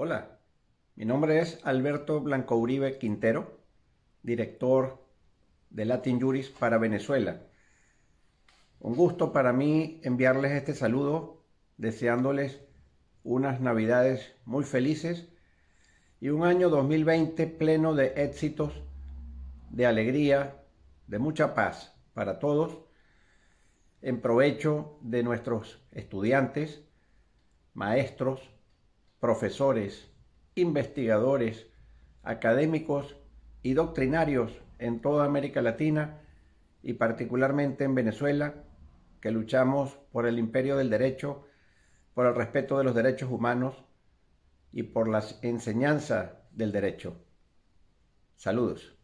Hola, mi nombre es Alberto Blanco Uribe Quintero, director de Latin Juris para Venezuela. Un gusto para mí enviarles este saludo, deseándoles unas navidades muy felices y un año 2020 pleno de éxitos, de alegría, de mucha paz para todos, en provecho de nuestros estudiantes, maestros, profesores, investigadores, académicos y doctrinarios en toda América Latina y particularmente en Venezuela, que luchamos por el imperio del derecho, por el respeto de los derechos humanos y por la enseñanza del derecho. Saludos.